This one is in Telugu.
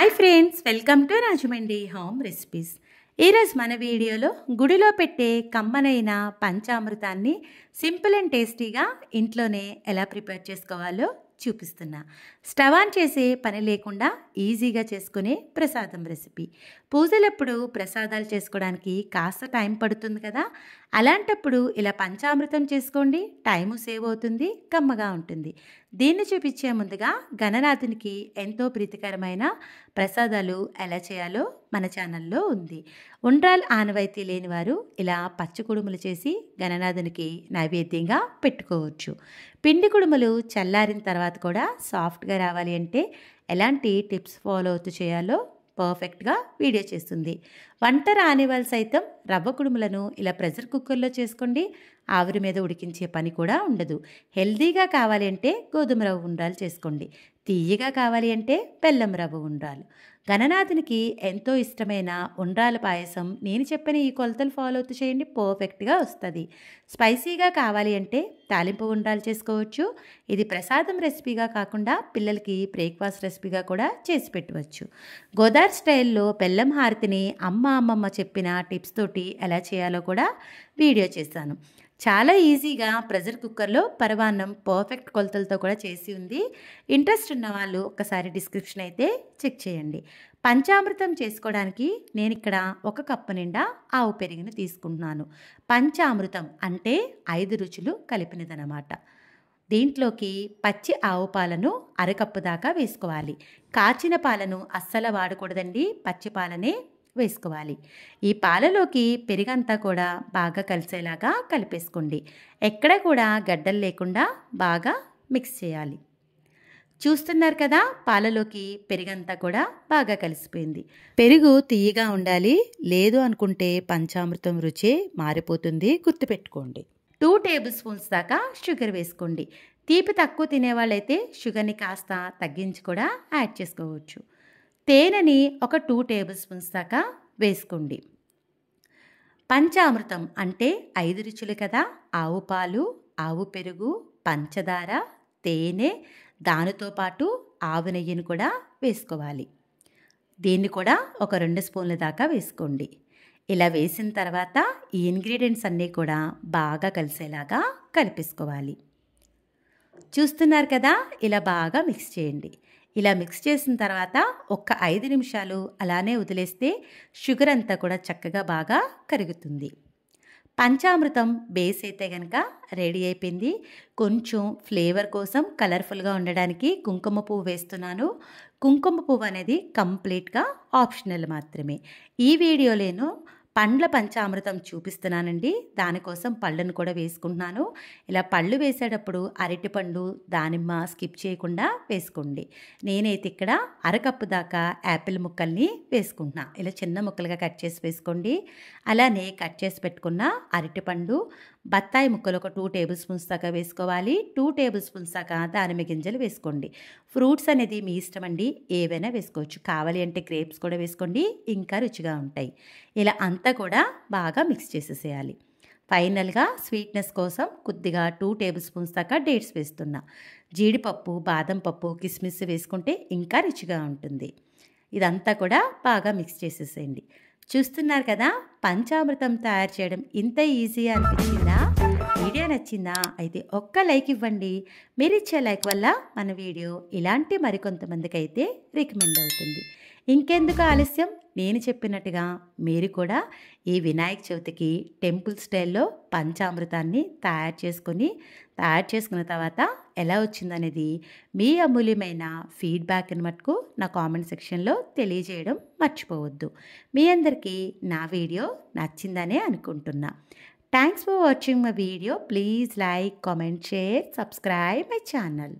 Hi friends welcome to Rajahmundry home recipes ఈరోజు మన వీడియోలో గుడిలో పెట్టే కమ్మనైన పంచామృతాన్ని సింపుల్ అండ్ టేస్టీగా ఇంట్లోనే ఎలా ప్రిపేర్ చేసుకోవాలో చూపిస్తున్నా. స్టవ్ ఆన్ చేసే పని లేకుండా ఈజీగా చేసుకునే ప్రసాదం రెసిపీ. పూజలప్పుడు ప్రసాదాలు చేసుకోవడానికి కాస్త టైం పడుతుంది కదా? అలాంటప్పుడు ఇలా పంచామృతం చేసుకోండి టైము సేవ్ అవుతుంది కమ్మగా ఉంటుంది. దీన్ని చూపించే ముందుగా గణనాథునికి ఎంతో ప్రీతికరమైన ప్రసాదాలు ఎలా చేయాలో మన ఛానల్లో ఉంది. ఉండ్రాల్ ఆనవాయితీ లేని వారు ఇలా పచ్చి కుడుములు చేసి గణనాథునికి నైవేద్యంగా పెట్టుకోవచ్చు. పిండి కుడుములు చల్లారిన తర్వాత కూడా సాఫ్ట్గా రావాలి అంటే ఎలాంటి టిప్స్ ఫాలో అవుతూ చేయాలో పర్ఫెక్ట్గా వీడియో చేస్తుంది. వంట రాని వాళ్ళు సైతం రవ్వ కుడుములను ఇలా ప్రెషర్ కుక్కర్లో చేసుకోండి. ఆవిరి మీద ఉడికించే పని కూడా ఉండదు. హెల్దీగా కావాలి అంటే గోధుమ రవ్వ ఉండ్రాలు చేసుకోండి. తీయగా కావాలి అంటే బెల్లం రవ్వ ఉండ్రాలు. గణనాథునికి ఎంతో ఇష్టమైన ఉండ్రాల పాయసం నేను చెప్పిన ఈ కొలతలు ఫాలో అవుతూ చేయండి. పర్ఫెక్ట్గా వస్తుంది. స్పైసీగా కావాలి అంటే తాలింపు ఉండ్రాలు చేసుకోవచ్చు. ఇది ప్రసాదం రెసిపీగా కాకుండా పిల్లలకి బ్రేక్ఫాస్ట్ రెసిపీగా కూడా చేసి పెట్టవచ్చు. గోదావరి స్టైల్లో బెల్లం హారతిని అమ్మ అమ్మమ్మ చెప్పిన టిప్స్ తోటి ఎలా చేయాలో కూడా వీడియో చేశాను. చాలా ఈజీగా ప్రెషర్ కుక్కర్లో పరవాన్నం పర్ఫెక్ట్ కొలతలతో కూడా చేసి ఉంది. ఇంట్రెస్ట్ ఉన్న వాళ్ళు ఒకసారి డిస్క్రిప్షన్ అయితే చెక్ చేయండి. పంచామృతం చేసుకోవడానికి నేను ఇక్కడ ఒక కప్పు నిండా ఆవు పెరుగును తీసుకుంటున్నాను. పంచామృతం అంటే ఐదు రుచులు కలిపినదనమాట దీంట్లోకి పచ్చి ఆవు పాలను అరకప్పు దాకా వేసుకోవాలి. కాచిన పాలను అస్సలు వాడకూడదండి. పచ్చి పాలనే వేసుకోవాలి. ఈ పాలలోకి పెరిగంతా కూడా బాగా కలిసేలాగా కలిపేసుకోండి. ఎక్కడ కూడా గడ్డలు లేకుండా బాగా మిక్స్ చేయాలి. చూస్తున్నారు కదా పాలలోకి పెరిగంతా కూడా బాగా కలిసిపోయింది. పెరుగు తీయగా ఉండాలి లేదు అనుకుంటే పంచామృతం రుచి మారిపోతుంది గుర్తుపెట్టుకోండి. టూ టేబుల్ స్పూన్స్ దాకా షుగర్ వేసుకోండి. తీపి తక్కువ తినేవాళ్ళైతే షుగర్ని కాస్త తగ్గించి కూడా యాడ్ చేసుకోవచ్చు. తేనెని ఒక టూ టేబుల్ స్పూన్స్ దాకా వేసుకోండి. పంచామృతం అంటే ఐదు రుచులు కదా. ఆవు పాలు ఆవు పెరుగు పంచదార తేనె దానితో పాటు ఆవు నెయ్యిని కూడా వేసుకోవాలి. దీన్ని కూడా ఒక రెండు స్పూన్ల దాకా వేసుకోండి. ఇలా వేసిన తర్వాత ఈ ఇంగ్రీడియంట్స్ అన్నీ కూడా బాగా కలిసేలాగా కలిపేసుకోవాలి. చూస్తున్నారు కదా ఇలా బాగా మిక్స్ చేయండి. ఇలా మిక్స్ చేసిన తర్వాత ఒక్క ఐదు నిమిషాలు అలానే వదిలేస్తే షుగర్ అంతా కూడా చక్కగా బాగా కరుగుతుంది. పంచామృతం బేస్ అయితే కనుక రెడీ అయిపోయింది. కొంచెం ఫ్లేవర్ కోసం కలర్ఫుల్గా ఉండడానికి కుంకుమ పువ్వు వేస్తున్నాను. కుంకుమ పువ్వు అనేది కంప్లీట్గా ఆప్షనల్ మాత్రమే. ఈ వీడియోలోను పండ్ల పంచామృతం చూపిస్తున్నానండి. దానికోసం పళ్ళను కూడా వేసుకుంటున్నాను. ఇలా పళ్ళు వేసేటప్పుడు అరటిపండు దానిమ్మ స్కిప్ చేయకుండా వేసుకోండి. నేనైతే ఇక్కడ అరకప్పు దాకా యాపిల్ ముక్కల్ని వేసుకుంటున్నా. ఇలా చిన్న ముక్కలుగా కట్ చేసి వేసుకోండి. అలానే కట్ చేసి పెట్టుకున్న అరటిపండు బత్తాయి ముక్కలు ఒక టూ టేబుల్ స్పూన్స్ దాకా వేసుకోవాలి. టూ టేబుల్ స్పూన్స్ దాకా దానిమ్మ గింజలు వేసుకోండి. ఫ్రూట్స్ అనేది మీ ఇష్టం అండి. ఏవైనా వేసుకోవచ్చు. కావాలి అంటే గ్రేప్స్ కూడా వేసుకోండి. ఇంకా రుచిగా ఉంటాయి. ఇలా అంతా కూడా బాగా మిక్స్ చేసేసేయాలి. ఫైనల్గా స్వీట్నెస్ కోసం కొద్దిగా టూ టేబుల్ స్పూన్స్ దాకా డేట్స్ వేస్తున్నా. జీడిపప్పు బాదం పప్పు కిస్మిస్ వేసుకుంటే ఇంకా రిచ్గా ఉంటుంది. ఇదంతా కూడా బాగా మిక్స్ చేసేసేయండి. చూస్తున్నారు కదా పంచామృతం తయారు చేయడం ఇంత ఈజీ అనిపించిందా? వీడియో నచ్చిందా? అయితే ఒక్క లైక్ ఇవ్వండి. మీరు ఇచ్చే లైక్ వల్ల మన వీడియో ఇలాంటి మరికొంతమందికి అయితే రికమెండ్ అవుతుంది. ఇంకెందుకు ఆలస్యం? నేను చెప్పినట్టుగా మీరు కూడా ఈ వినాయక చవితికి టెంపుల్ స్టైల్లో పంచామృతాన్ని తయారు చేసుకొని తయారు చేసుకున్న తర్వాత ఎలా వచ్చిందనేది మీ అమూల్యమైన ఫీడ్బ్యాక్ని మటుకు నా కామెంట్ సెక్షన్లో తెలియజేయడం మర్చిపోవద్దు. మీ అందరికీ నా వీడియో నచ్చిందనే అనుకుంటున్నా. Thanks for watching my video. Please like comment share subscribe my channel.